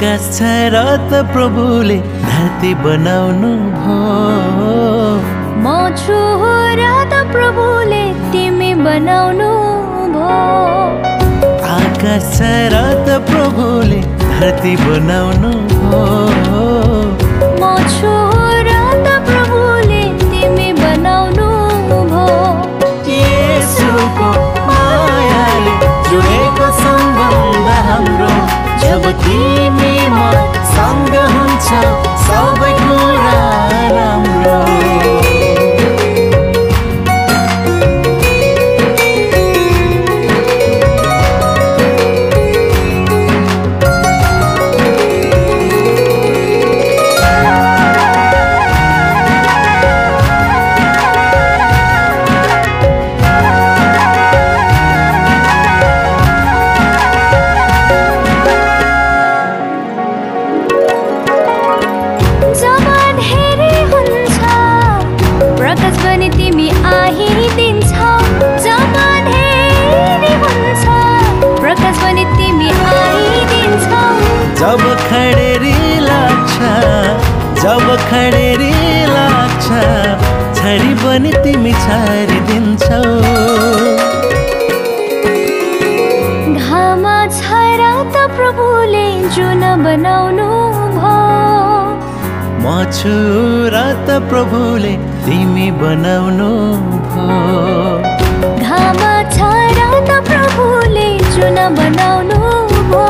आकाश त प्रभुले धरती बनाउनु भयो। म छु र त प्रभुले तिमी बनाउनु भो आकाश छ र त प्रभुले धरती बनाउनु। खडेरी लाग्छ छरी पनि तिमी छरिदिन्छौ। घाम छ र त प्रभुले जुन बनाउनु भो म छु र त प्रभुले तिमी बनाउनु भयो घाम छ र त प्रभुले जुन बनाउनु भो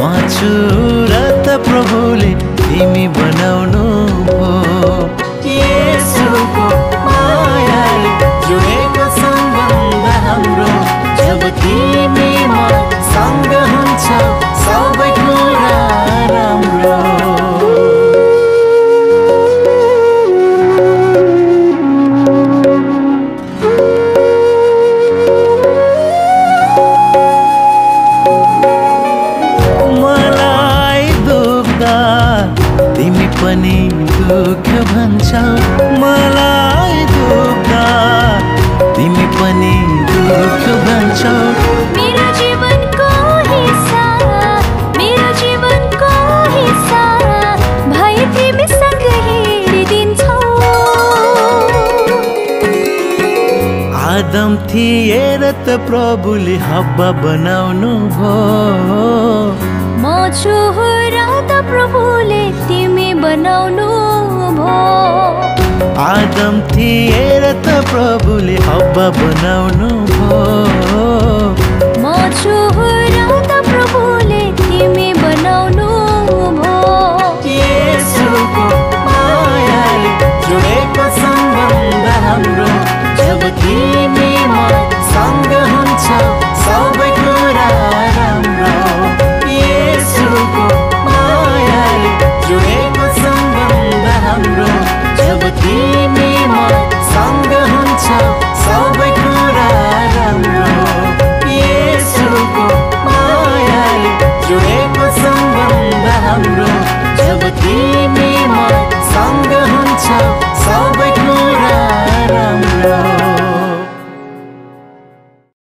म छु र त प्रभुले पनि दुःख भन्छौ। मलाई दुख्दा तिमी पनि दुःख भन्छौ। आदम थिएर त प्रभुले हब्बा बनाउनु भयो म छु र त प्रभुले आदम थिएर त प्रभुले हब्बा बनाउनु भयो म छु